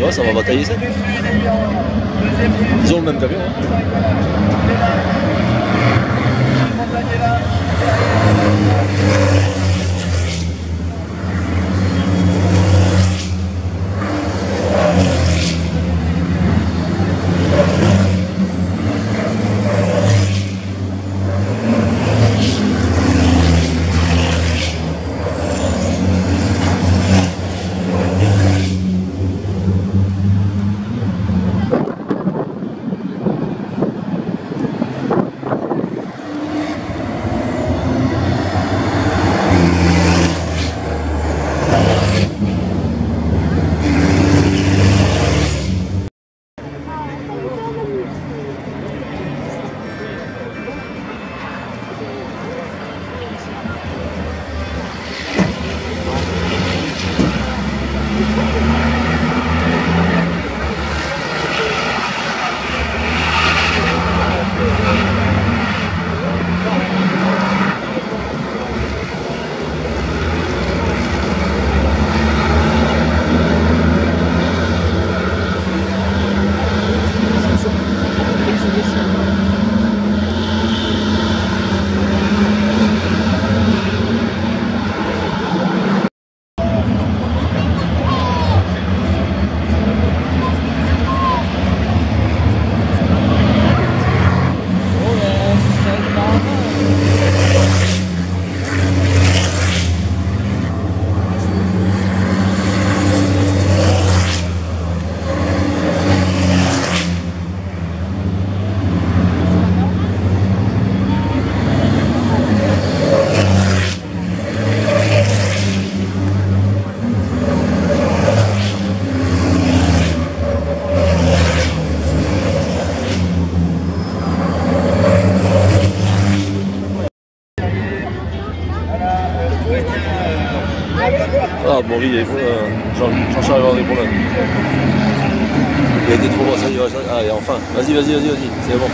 vois, ça va batailler ça. Ils ont le même camion. Vas-y, vas-y, vas-y, vas-y, c'est bon.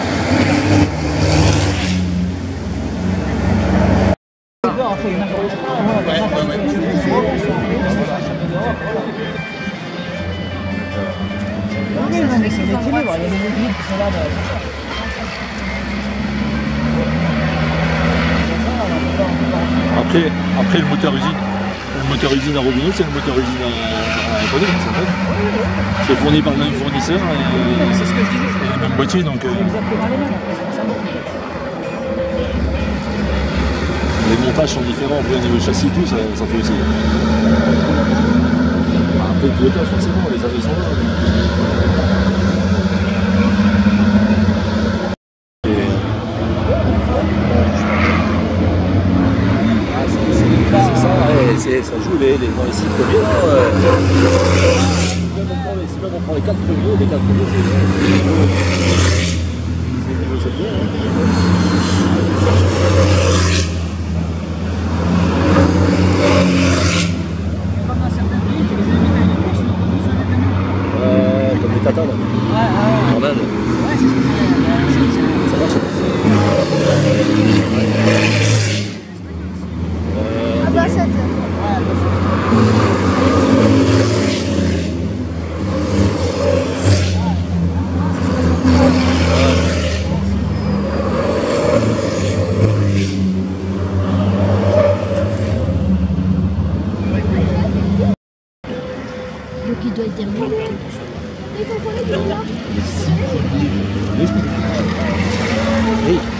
Après, après le moteur usine, moteur usine à Robineau, c'est le moteur usine à, à Éponyme, c'est fourni par le même fournisseur et, C'est ce que je disais. et le même boîtier, donc euh, les montages sont différents. Au niveau châssis et tout, ça, ça fait aussi. Après, le pilotage, forcément, les avis sont là. Ah, c'est- c'est c'est ça, ça joue les, les, dans les six premiers. là, ouais. Si même on prend les- si même on prend les quatre premiers, hein. Ei!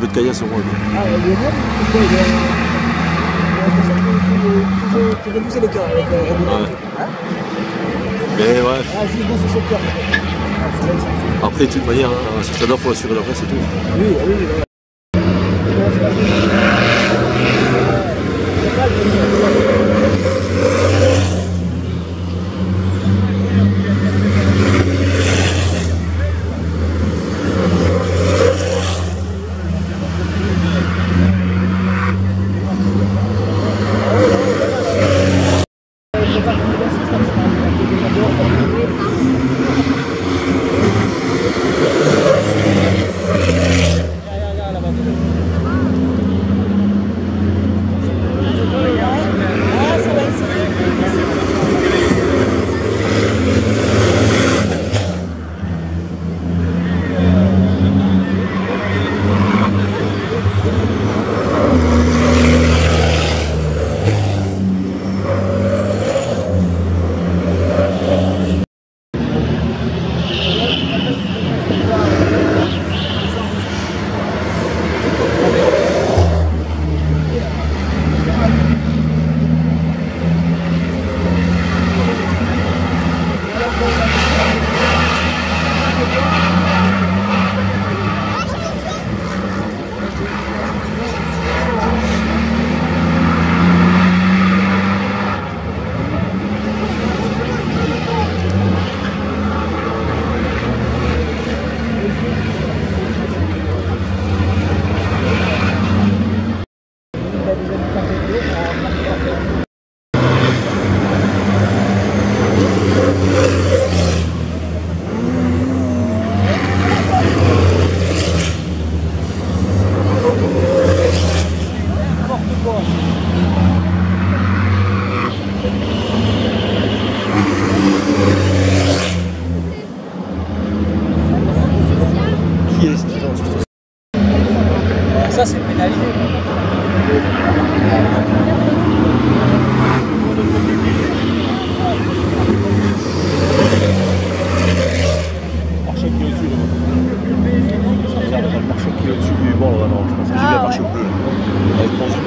Peu de caillasse au moins. Ah, le Lyon, pourquoi il a j'ai l'impression que tu réduisais l'écart avec le Red Bull. Ouais. Hein Mais ouais, Ah, juste dans ce secteur. Ah, c'est vrai, c'est- après, de toute manière, hein, ça doit, faut assurer la place et tout. Oui, ah oui, oui,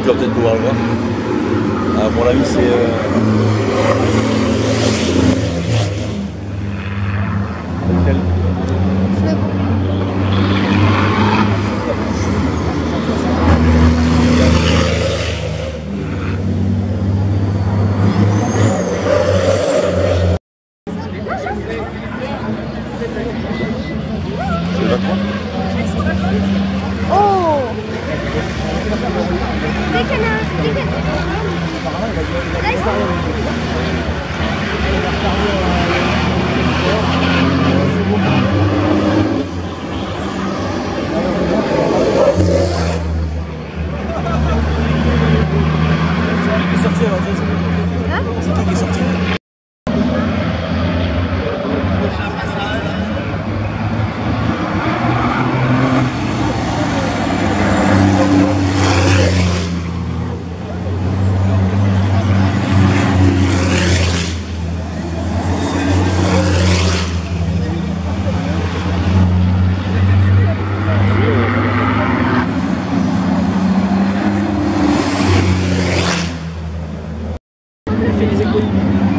peut-être pouvoir le voir. À mon avis, c'est. Euh... Lequel C'est le 23 Oh Dès qu'elle a- dès qu'elle- Là, ils sont- Qui est sorti alors, Jason Hein? C'est qui qui est sorti? Il fait